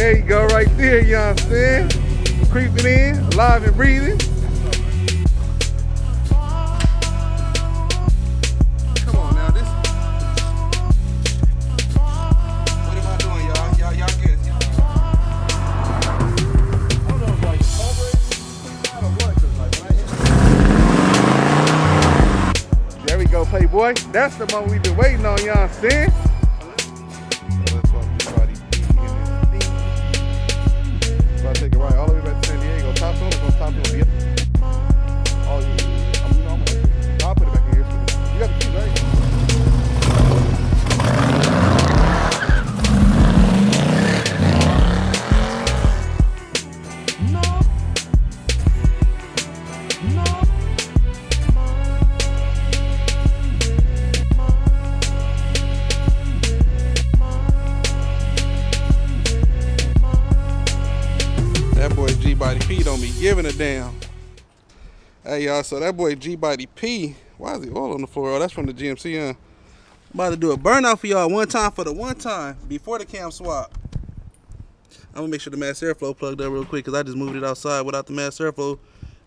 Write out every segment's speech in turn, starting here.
There you go, right there, you know what? Creeping in, alive and breathing. Come on now, this. What am I doing, y'all? Y'all, y'all guess. There we go, Playboy. That's the moment we've been waiting on, you know damn. Hey y'all, so that boy G Body P, why is the oil on the floor? Oh, that's from the GMC, huh? I'm about to do a burnout for y'all one time for the one time before the cam swap. I'm gonna make sure the mass airflow plugged up real quick because I just moved it outside without the mass airflow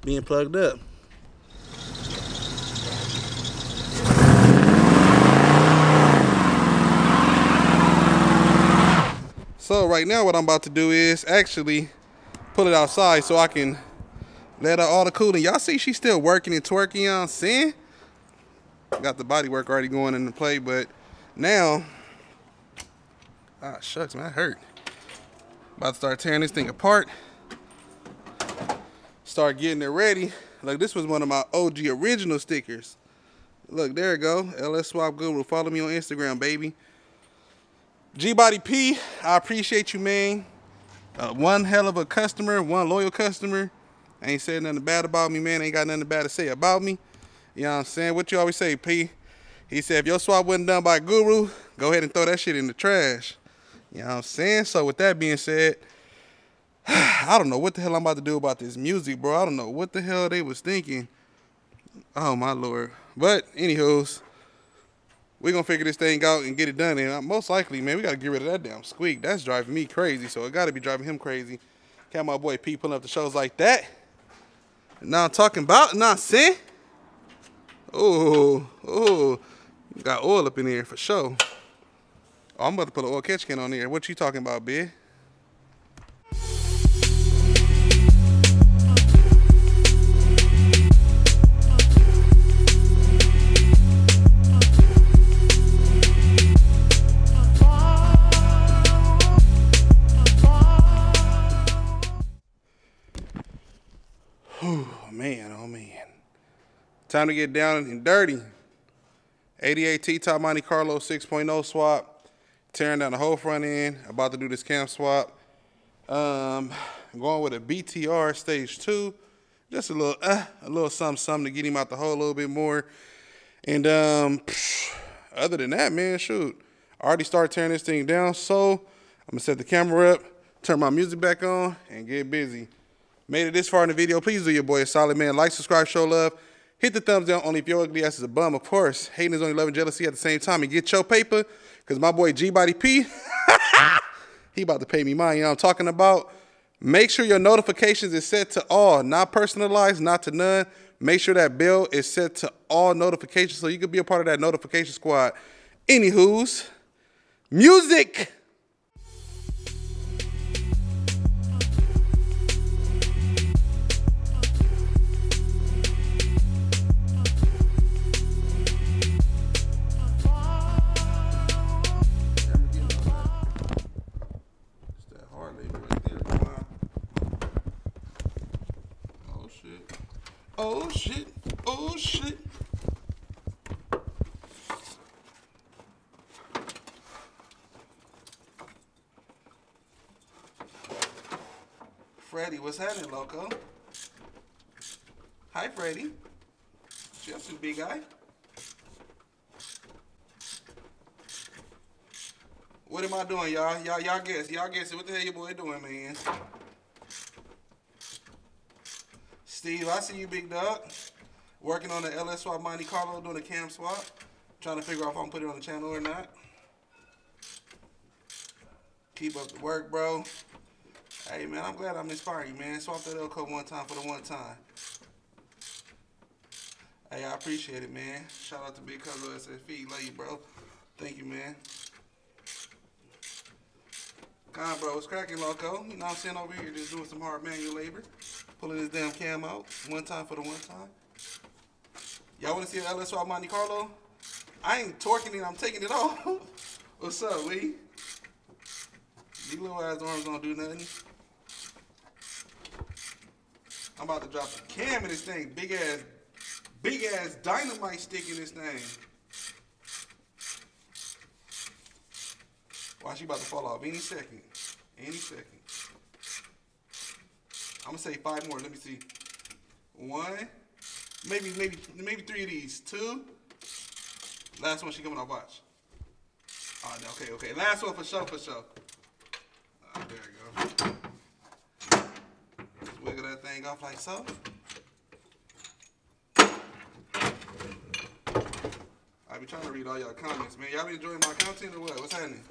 being plugged up. So right now what I'm about to do is actually pull it outside so I can let out all the cooling. Y'all see she's still working and twerking, you saying? Got the body work already going into play, but now, ah, shucks, man, that hurt. About to start tearing this thing apart. Start getting it ready. Look, this was one of my OG original stickers. Look, there it go. LS Swap Guru. Follow me on Instagram, baby. G Body P, I appreciate you, man. Uh, one hell of a customer, one loyal customer. Ain't said nothing bad about me, man. Ain't got nothing bad to say about me. You know what I'm saying? What you always say, P? He said, if your swap wasn't done by Guru, go ahead and throw that shit in the trash. You know what I'm saying? So with that being said, I don't know what the hell I'm about to do about this music, bro. I don't know what the hell they was thinking. Oh my lord. But anywho's, we gonna figure this thing out and get it done. And uh, most likely, man, we gotta get rid of that damn squeak. That's driving me crazy. So it gotta be driving him crazy. Can't my boy P pulling up the shows like that. Now I'm talking about nonsense. Oh, oh, got oil up in here for sure. Oh, I'm about to put an oil catch can on here. What you talking about, big? Time to get down and dirty. 88 T-Top Monte Carlo 6.0 swap. Tearing down the whole front end. About to do this cam swap. Um, going with a BTR stage two. Just a little, uh, a little something, something to get him out the hole a little bit more. And um, other than that, man, shoot, I already started tearing this thing down. So I'm gonna set the camera up, turn my music back on, and get busy. Made it this far in the video, please do your boy a solid man. Like, subscribe, show love. Hit the thumbs down only if your ugly ass is a bum, of course. Hating is only love and jealousy at the same time. And get your paper, because my boy G Body P, he about to pay me mine. You know I'm talking about? Make sure your notifications is set to all, not personalized, not to none. Make sure that bell is set to all notifications so you can be a part of that notification squad. Anywho's, music. Hi, Freddy. Just a big guy. What am I doing, y'all? Y'all, y'all guess. Y'all guess. What the hell your boy doing, man? Steve, I see you, big dog. Working on the LS swap Monte Carlo, doing a cam swap. Trying to figure out if I'm putting it on the channel or not. Keep up the work, bro. Hey man, I'm glad I'm inspiring you, man. Swap that Elco one time for the one time. Hey, I appreciate it, man. Shout out to Big Cousin SFE. Love you, bro. Thank you, man. Come bro. What's cracking, loco? You know I'm saying? Over here, just doing some hard manual labor. Pulling this damn cam out. One time for the one time. Y'all want to see an LS swap Monte Carlo? I ain't torquing it. I'm taking it off. What's up, Lee? Little ass arms don't do nothing. I'm about to drop a cam in this thing. Big ass, big ass dynamite stick in this thing. Watch she about to fall off any second. Any second. I'm gonna say five more. Let me see. One, maybe, maybe, maybe three of these. Two. Last one she coming off. Watch. Oh, okay, okay. Last one for sure, for sure. Oh, there you go. Just wiggle that thing off like so. I be trying to read all y'all comments, man. Y'all be enjoying my content or what? What's happening?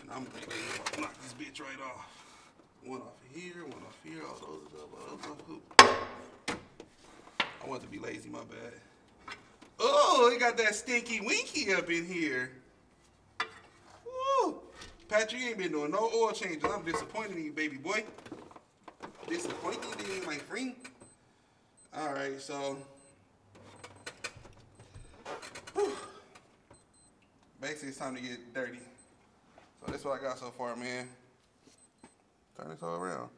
And I'm gonna knock this bitch right off. One off here, one off here. All those are double. Hoop. I want to be lazy, my bad. Oh, it got that stinky winky up in here. Woo. Patrick, you ain't been doing no oil changes. I'm disappointed in you, baby boy. Disappointed in you, my friend. All right, so. Basically, it's time to get dirty. So this is what I got so far, man. Turn this all around.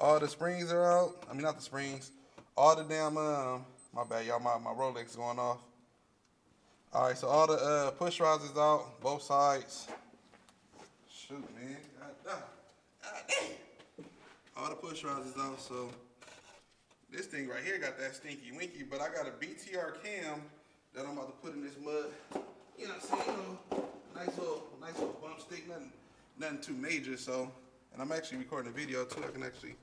All the springs are out. I mean, not the springs. All the damn, um, my bad, y'all, my, my Rolex going off. All right, so all the uh, push rods is out, both sides. Shoot, man. God, God damn. All the push rods is out, so this thing right here got that stinky winky, but I got a BTR cam that I'm about to put in this mud. You know what I'm saying? You know, nice little, nice little bump stick, nothing, nothing too major. So, and I'm actually recording a video too. I can actually.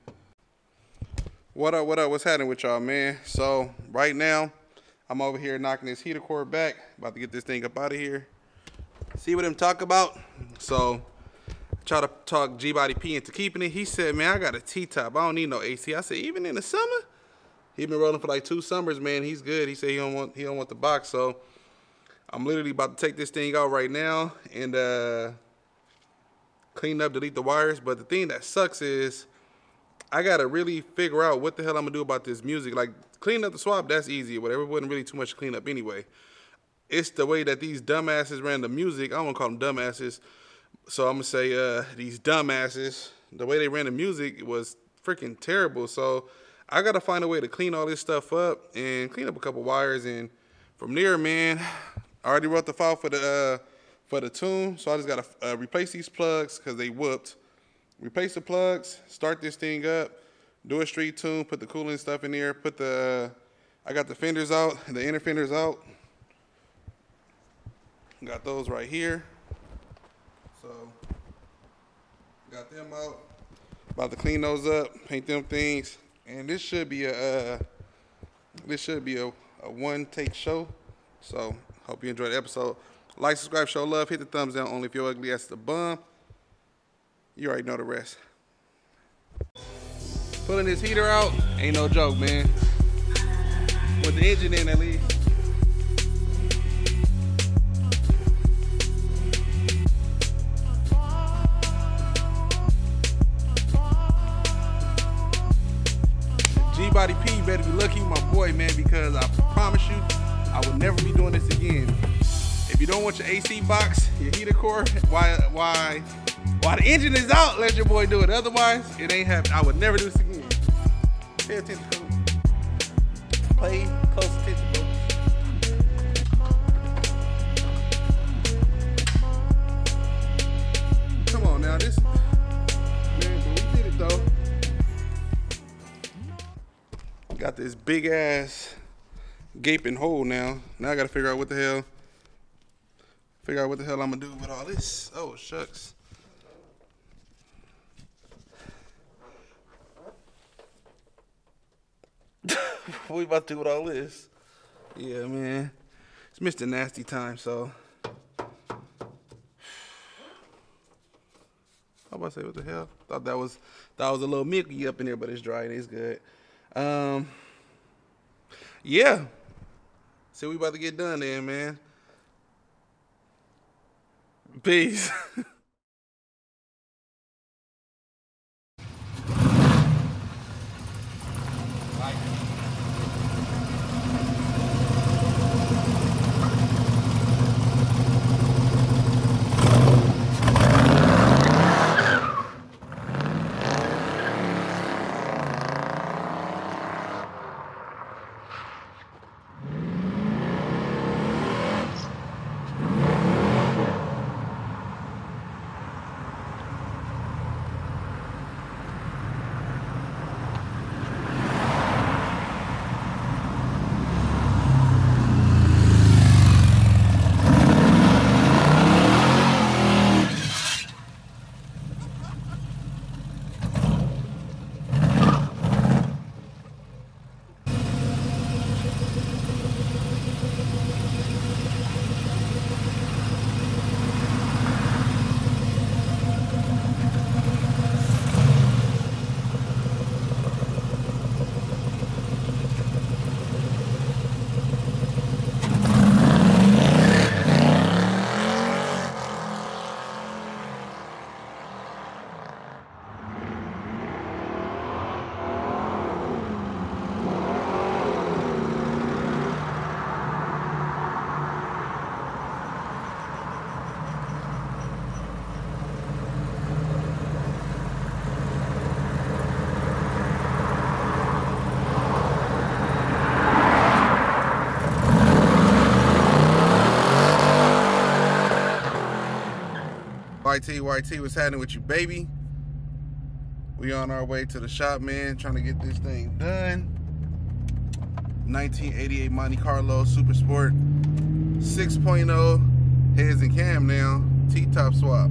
What up? What up? What's happening with y'all, man? So right now, I'm over here knocking this heater core back. About to get this thing up out of here. See what I'm talk about? So, try to talk G Body P into keeping it. He said, "Man, I got a T top. I don't need no AC." I said, "Even in the summer." He been rolling for like two summers, man. He's good. He said he don't want he don't want the box, so I'm literally about to take this thing out right now and uh, clean up, delete the wires. But the thing that sucks is I gotta really figure out what the hell I'm gonna do about this music. Like cleaning up the swap, that's easy. Whatever, wasn't really too much to clean up anyway. It's the way that these dumbasses ran the music. I don't wanna call them dumbasses. So I'm gonna say uh, these dumbasses. The way they ran the music was freaking terrible. So I gotta find a way to clean all this stuff up and clean up a couple wires. And from there, man, I already wrote the file for the uh, for the tune. So I just gotta uh, replace these plugs because they whooped. Replace the plugs, start this thing up, do a street tune, put the cooling stuff in there, put the, I got the fenders out, the inner fenders out. Got those right here. So, got them out. About to clean those up, paint them things. And this should be a, uh, this should be a, a one take show. So, hope you enjoyed the episode. Like, subscribe, show love, hit the thumbs down only if you're ugly as the bum. You already know the rest. Pulling this heater out ain't no joke, man. With the engine in at least. Never be doing this again. If you don't want your AC box, your heater core, why, why, why the engine is out, let your boy do it. Otherwise, it ain't happening. I would never do this again. Pay attention, folks. Pay close attention, folks. Come on now, this man, we did it though. Got this big ass gaping hole now. Now I gotta figure out what the hell. Figure out what the hell I'm gonna do with all this. Oh shucks. we about to do with all this? Yeah, man. It's Mr. Nasty time, so. I was about to say, what the hell? Thought that was that was a little milky up in there, but it's dry and it's good. Um, yeah. So we about to get done then, man. Peace. YT, YT, what's happening with you, baby? We on our way to the shop, man, trying to get this thing done. 1988 Monte Carlo Super Sport 6.0 heads and cam now, T-top swap.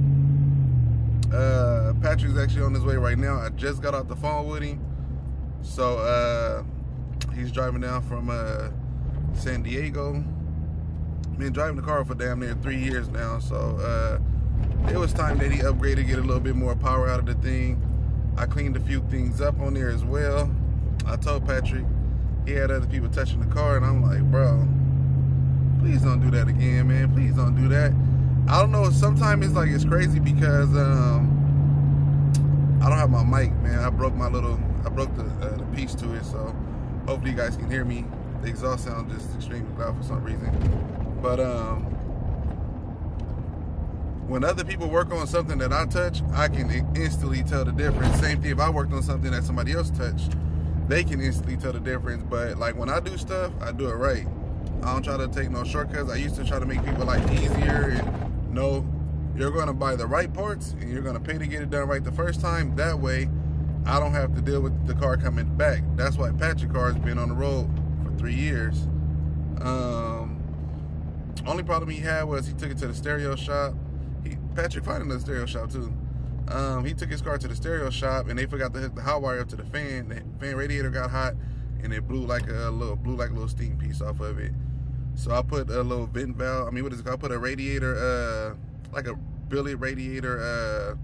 Uh, Patrick's actually on his way right now. I just got off the phone with him. So uh, he's driving down from uh, San Diego. Been driving the car for damn near three years now. So uh, it was time that he upgraded, get a little bit more power out of the thing. I cleaned a few things up on there as well. I told Patrick he had other people touching the car, and I'm like, bro, please don't do that again, man. Please don't do that. I don't know. Sometimes it's like it's crazy because um, I don't have my mic, man. I broke my little, I broke the, uh, the piece to it, so hopefully you guys can hear me. The exhaust sound just extremely loud for some reason, but um, when other people work on something that I touch, I can instantly tell the difference. Same thing if I worked on something that somebody else touched, they can instantly tell the difference. But like when I do stuff, I do it right. I don't try to take no shortcuts. I used to try to make people like easier and no, you're gonna buy the right parts and you're gonna pay to get it done right the first time. That way, I don't have to deal with the car coming back. That's why Patrick car has been on the road for three years. Um, only problem he had was he took it to the stereo shop Patrick finding the stereo shop too. Um, he took his car to the stereo shop and they forgot to hook the hot wire up to the fan. The fan radiator got hot and it blew like a little blew like a little steam piece off of it. So I put a little vent valve. I mean, what is it called? I put a radiator, uh, like a billet radiator uh,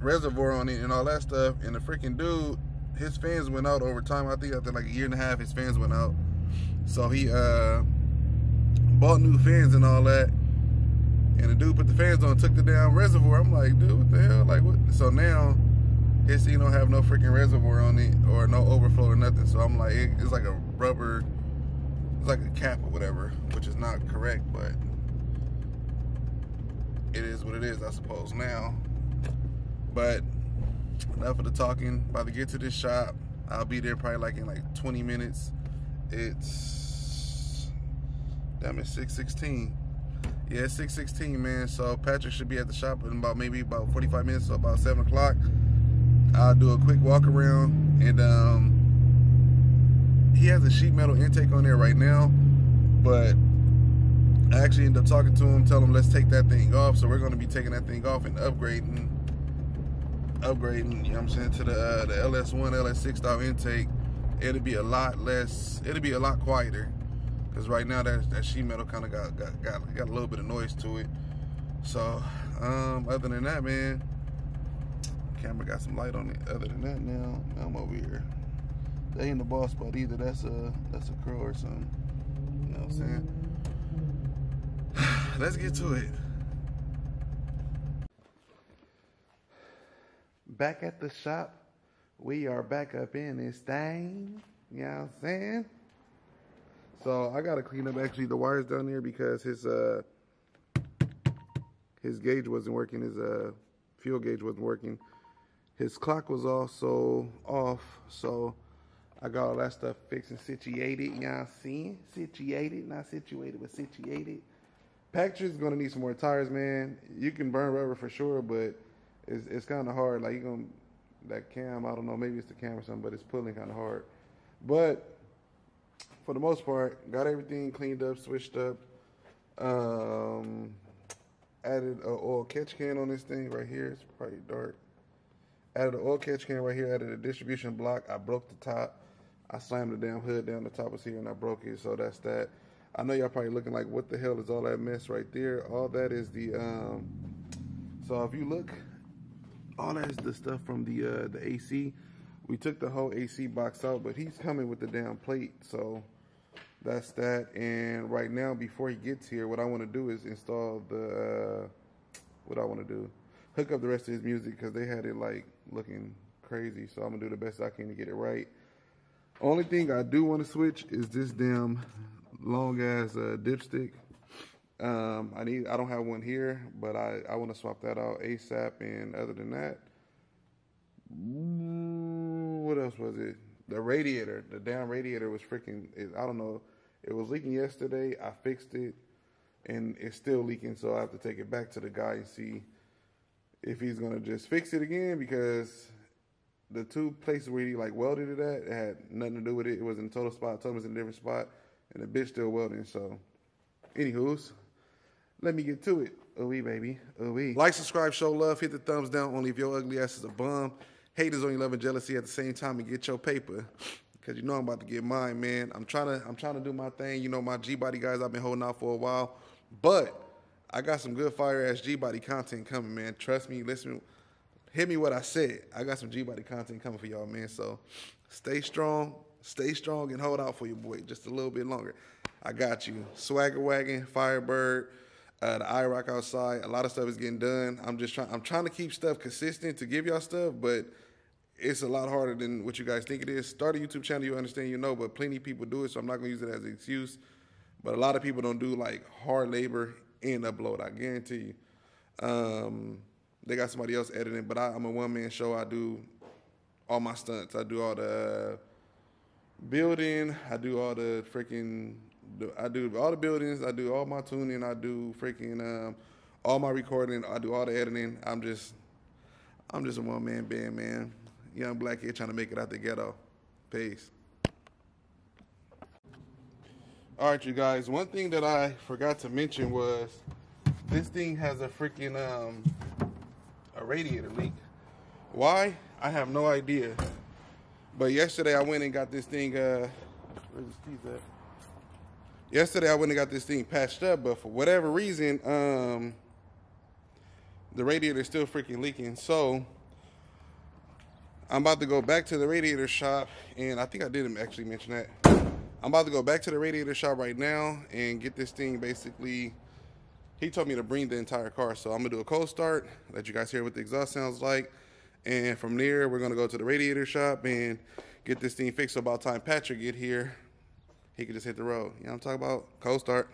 reservoir on it and all that stuff. And the freaking dude, his fans went out over time. I think after like a year and a half, his fans went out. So he uh, bought new fans and all that and the dude put the fans on, took the damn reservoir. I'm like, dude, what the hell? Like, what? So now his thing don't have no freaking reservoir on it or no overflow or nothing. So I'm like, it, it's like a rubber, it's like a cap or whatever, which is not correct, but it is what it is, I suppose now. But enough of the talking. About to get to this shop. I'll be there probably like in like 20 minutes. It's damn it's 616. Yeah, it's 616, man. So Patrick should be at the shop in about maybe about 45 minutes, so about 7 o'clock. I'll do a quick walk around. And um, he has a sheet metal intake on there right now. But I actually end up talking to him, telling him let's take that thing off. So we're going to be taking that thing off and upgrading. Upgrading, you know what I'm saying, to the, uh, the LS1, LS6 style intake. It'll be a lot less, it'll be a lot quieter Cause right now that that sheet metal kind of got, got got got a little bit of noise to it. So Um, other than that, man, camera got some light on it. Other than that, now I'm over here. They ain't the boss spot either. That's a that's a crow or something. You know what I'm saying? Let's get to it. Back at the shop. We are back up in this thing. You know what I'm saying? So I gotta clean up actually the wires down there because his uh his gauge wasn't working, his uh fuel gauge wasn't working. His clock was also off, so I got all that stuff fixed and situated, know what Situated, not situated, but situated. is gonna need some more tires, man. You can burn rubber for sure, but it's it's kind of hard. Like you gonna that cam, I don't know, maybe it's the cam or something, but it's pulling kind of hard. But for the most part, got everything cleaned up, switched up. Um, added an oil catch can on this thing right here. It's probably dark. Added an oil catch can right here. Added a distribution block. I broke the top. I slammed the damn hood down. The top was here and I broke it. So that's that. I know y'all probably looking like, what the hell is all that mess right there? All that is the. Um, so if you look, all that is the stuff from the uh, the AC. We took the whole AC box out, but he's coming with the damn plate. So that's that. And right now, before he gets here, what I want to do is install the. Uh, what I want to do hook up the rest of his music because they had it like looking crazy. So I'm gonna do the best I can to get it right. Only thing I do want to switch is this damn long ass uh, dipstick. Um, I need. I don't have one here, but I I want to swap that out ASAP. And other than that, what else was it? The radiator. The damn radiator was freaking. It, I don't know. It was leaking yesterday. I fixed it, and it's still leaking. So I have to take it back to the guy and see if he's gonna just fix it again because the two places where he like welded it at it had nothing to do with it. It was in a total spot. Told him it was in a different spot, and the bitch still welding. So, anywho's, let me get to it. Oh wee, baby. Oh wee. Like, subscribe, show love, hit the thumbs down. Only if your ugly ass is a bum. Haters only love and jealousy at the same time, and get your paper. Cause you know I'm about to get mine, man. I'm trying to I'm trying to do my thing. You know my G body guys I've been holding out for a while, but I got some good fire ass G body content coming, man. Trust me, listen, hit me what I said. I got some G body content coming for y'all, man. So stay strong, stay strong, and hold out for your boy just a little bit longer. I got you. Swagger wagon, Firebird, uh, the IROC outside. A lot of stuff is getting done. I'm just trying. I'm trying to keep stuff consistent to give y'all stuff, but it's a lot harder than what you guys think it is. Start a YouTube channel, you understand, you know, but plenty of people do it, so I'm not gonna use it as an excuse. But a lot of people don't do like hard labor and upload. I guarantee you. Um, they got somebody else editing, but I, am a one man show. I do all my stunts. I do all the building. I do all the freaking. I do all the buildings. I do all my tuning. I do freaking um, all my recording. I do all the editing. I'm just, I'm just a one man band, man. Young black kid trying to make it out the ghetto. Peace. All right, you guys. One thing that I forgot to mention was this thing has a freaking um a radiator leak. Why? I have no idea. But yesterday I went and got this thing. Uh, where's the keys at? Yesterday I went and got this thing patched up, but for whatever reason, um, the radiator is still freaking leaking. So I'm about to go back to the radiator shop, and I think I didn't actually mention that. I'm about to go back to the radiator shop right now and get this thing basically. He told me to bring the entire car, so I'm gonna do a cold start, let you guys hear what the exhaust sounds like, and from there we're gonna go to the radiator shop and get this thing fixed. So about time Patrick get here, he could just hit the road. You know what I'm talking about? Cold start.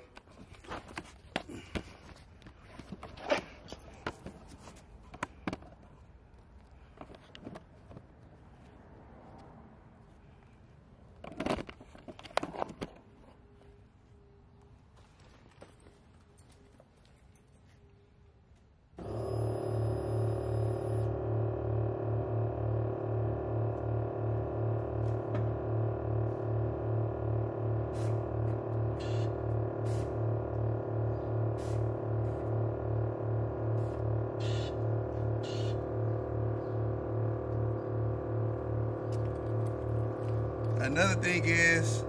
Another thing is,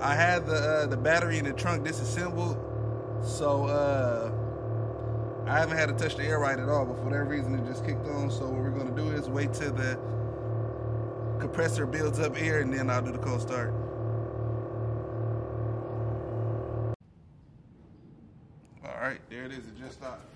I had the uh, the battery in the trunk disassembled, so uh, I haven't had to touch the air ride at all, but for whatever reason it just kicked on. So what we're gonna do is wait till the compressor builds up air and then I'll do the cold start. All right, there it is, it just stopped.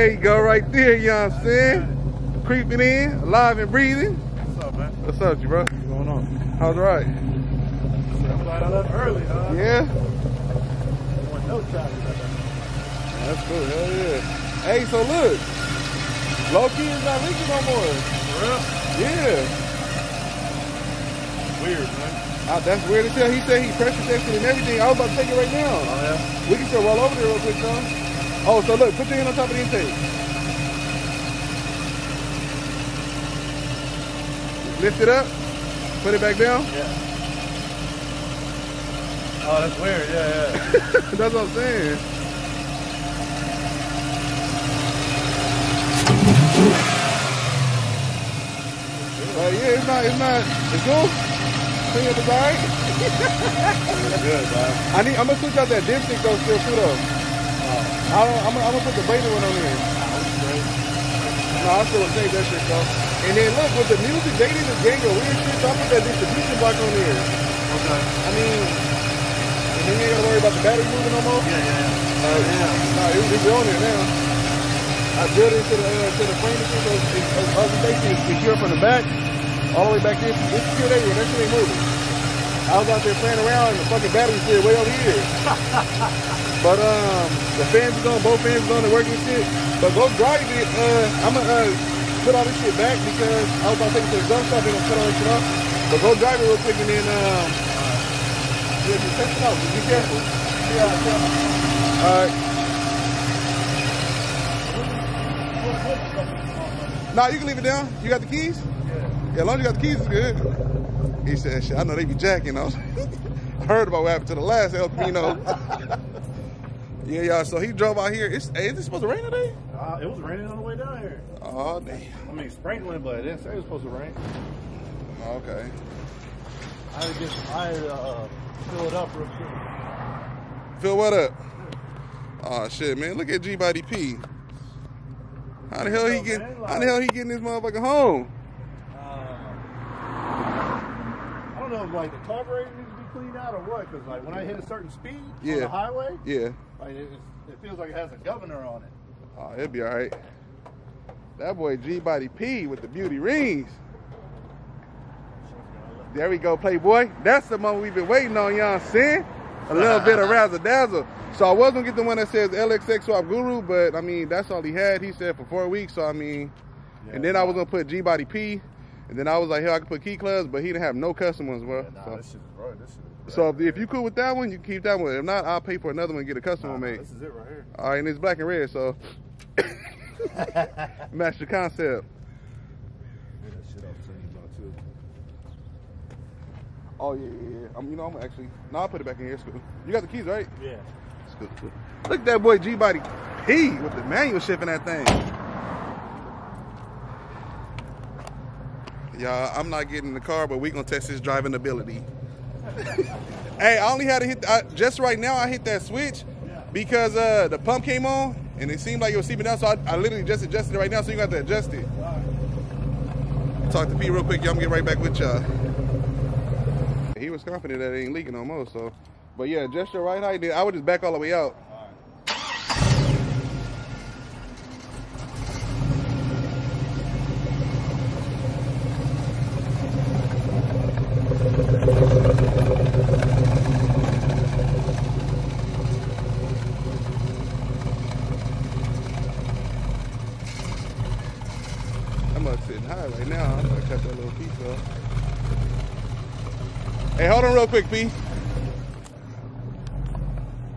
There you go, right there, you know what I'm saying? Creeping in, alive and breathing. What's up, man? What's up, you bro? What's going on? How's it right? I'm glad I left early, huh? Yeah? Want no traffic. That's cool, hell yeah. Hey, so look, Loki is not leaking no more. For real? Yeah. Weird, man. Ah, that's weird as hell. He said he pressure tested and everything. I was about to take it right now. Oh, yeah? We can still roll over there real quick, though. Oh, so look, put your hand on top of the intake. Lift it up. Put it back down. Yeah. Oh, that's weird. Yeah, yeah. That's what I'm saying. Uh, yeah, it's not, it's not, it's cool. Clean up the bag. Good, man. I need, I'm gonna switch out that dipstick though, still too though. I don't, I'm, gonna, I'm gonna put the Vader one on there. No, I still gonna take that shit though. And then look, with the music, they need to gang a weird shit, so I put that distribution block on there. Okay. I mean, and then you ain't gotta worry about the battery moving no more. Yeah, yeah, yeah. Uh, yeah. No, it, it's on there now. I built it to the uh, to the frame and shit, so it's, it's, it's, secure from the back all the way back in. It's secured everywhere. That shit ain't moving. I was out there playing around and the fucking battery shit way over here. but um, the fans is on, both fans is on, they working and shit. But go drive it. Uh, I'm gonna uh, put all this shit back because I was about to take it to the gun shop and cut all this shit off. But go drive it real quick and then um, yeah, just test it out. Just be careful. Yeah, yeah. All right. Nah, you can leave it down. You got the keys? Yeah, as long as you got the keys, it's good. He said, shit, I know they be jacking. I, was, I heard about what happened to the last El Camino. yeah, y'all, so he drove out here. It's, hey, is it supposed to rain today? Uh, it was raining on the way down here. Oh, damn. I mean, sprinkling, but it didn't say it was supposed to rain. Okay. I had to get, I had to uh, fill it up real quick. Fill what up? Oh, shit, man. Look at G-Body P. How the hell he get? How the hell he getting this motherfucker home? I don't know if like the carburetor needs to be cleaned out or what, because like when I hit a certain speed on Yeah. the highway, Yeah. like it, it feels like it has a governor on it. Oh, it'll be all right. That boy G-Body P with the beauty rings. There we go, Playboy. That's the moment we've been waiting on, you know what A little bit of razzle dazzle. So I was gonna get the one that says LXX Swap Guru, but I mean, that's all he had. He said for four weeks. So I mean, and then I was gonna put G-Body P, and then I was like, hell, I could put key clubs, but he didn't have no custom ones, bro. Nah, so this shit is right. This shit is so if, if you cool with that one, you can keep that one. If not, I'll pay for another one and get a custom Nah, one made. This is it right here. All right, and it's black and red, so match the concept. Get that shit up so you know too. Oh yeah, yeah, yeah. I'm, you know, I'm actually. No, I'll put it back in here. It's cool. You got the keys, right? Yeah. It's cool. Look at that boy G Body P with the manual shift in that thing. Y'all, I'm not getting in the car, but we gonna test his driving ability. hey, I only had to hit I, just right now. I hit that switch because uh, the pump came on and it seemed like it was seeping down. So I, I literally just adjusted it right now. So you got to adjust it. Talk to Pete real quick. Y'all. I'm gonna get right back with y'all. He was confident that it ain't leaking almost. So, but yeah, adjust your ride height. I would just back all the way out. I'm up sitting high right now. I'm gonna cut that little piece off. Hey, hold on real quick, P.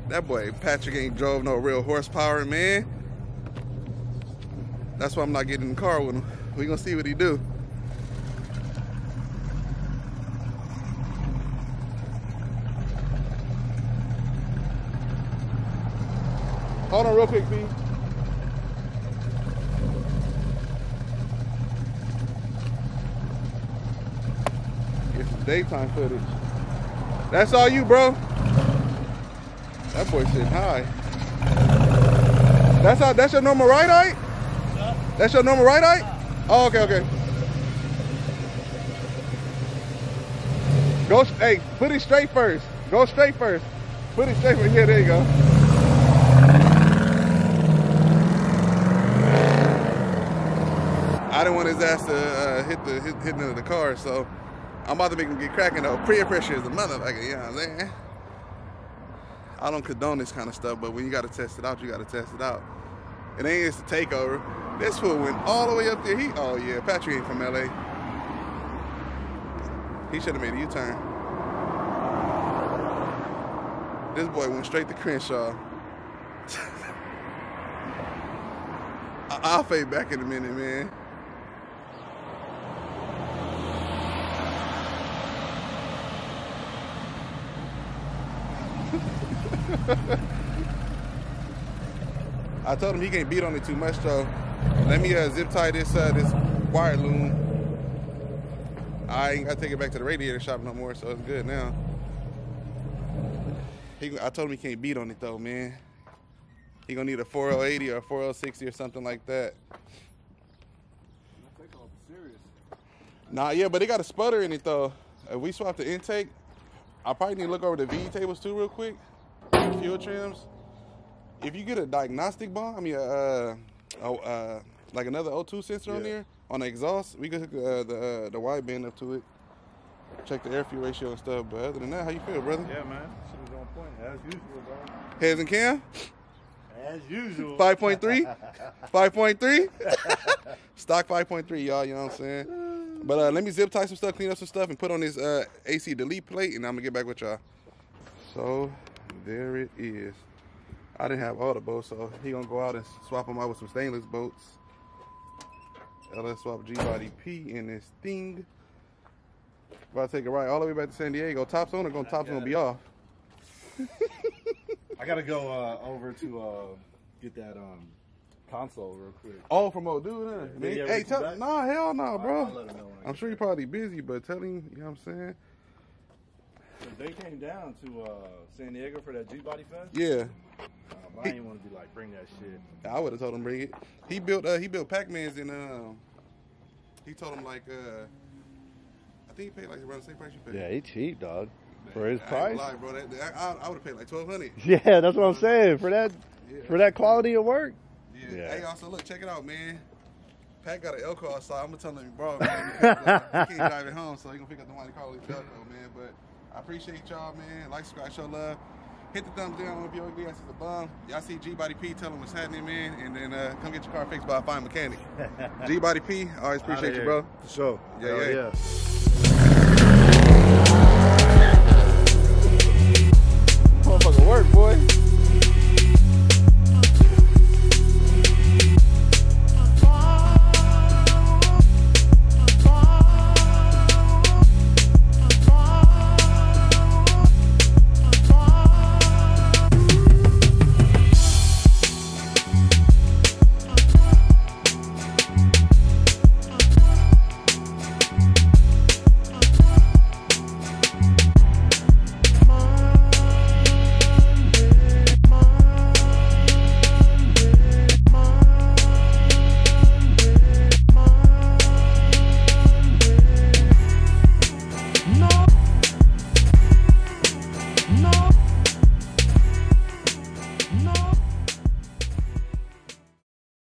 That boy Patrick ain't drove no real horsepower, man. That's why I'm not getting in the car with him. We gonna see what he do. Hold on real quick, B. daytime footage. That's all you, bro. That boy sitting high. That's how, that's your normal ride height? That's your normal ride height? Oh, okay, okay. Go, hey, put it straight first. Go straight first. Put it straight first. Yeah, there you go. I didn't want his ass to uh, hit the hit, hit into the car, so I'm about to make him get cracking though. Peer pressure is a motherfucker, you know what I'm saying? I don't condone this kind of stuff, but when you gotta test it out, you gotta test it out. It ain't just a takeover. This fool went all the way up there. He, oh yeah, Patrick ain't from LA. He should have made a U-turn. This boy went straight to Crenshaw. I'll fade back in a minute, man. I told him he can't beat on it too much though. Let me uh, zip tie this uh, this wire loom. I ain't gotta take it back to the radiator shop no more, so it's good now. He, I told him he can't beat on it though, man. He gonna need a 4L80 or a 4L60 or something like that. Nah, yeah, but they got a sputter in it though. If we swap the intake, I probably need to look over the VE tables too real quick. Fuel trims. If you get a diagnostic bomb, I mean, uh, oh, uh, like another O2 sensor on there on the exhaust, we could hook uh, the uh, the wide band up to it. Check the air fuel ratio and stuff. But other than that, how you feel, brother? Yeah, man. Shit was on point as usual, bro. Heads and cam, As usual. five point three, five point three, stock five point three, y'all. You know what I'm saying? But uh, let me zip tie some stuff, clean up some stuff, and put on this uh, AC delete plate, and I'm gonna get back with y'all. So there it is. I didn't have all the bolts, so he gonna go out and swap them out with some stainless bolts. LS swap G body P in this thing. About to take a ride all the way back to San Diego. Top on or gonna top gonna be off. I gotta go uh, over to uh, get that um, console real quick. Oh, from old dude, huh? Man, hey, tell, nah, hell no, bro. I'll let him know when I I'm sure you're probably busy, but tell him, you know what I'm saying? They came down to uh, San Diego for that G Body Fest. Yeah, Um, I didn't want to be like, bring that shit. I would have told him bring it. He built, uh, he built Pac-Mans and um, he told him like, uh, I think he paid like around the same price you paid. Yeah, he cheap, dog. For his I price. lie, bro. That, that- I, I would have paid like twelve hundred. Yeah, that's what I'm saying. For that Yeah. for that quality of work. Yeah. Yeah. Hey, also look, check it out, man. Pat got an Elco outside. I'm gonna tell him, bro, man, because, uh, he can't drive it home, so he gonna pick up the Monte Carlo Elco, man. But I appreciate y'all, man. Like, subscribe, show love. Hit the thumbs down if you ugly ass is a bum. Y'all see G Body P, tell him what's happening, man, and then uh, come get your car fixed by a fine mechanic. G Body P, always appreciate you, bro. For sure. Yeah, Hell yeah. yeah.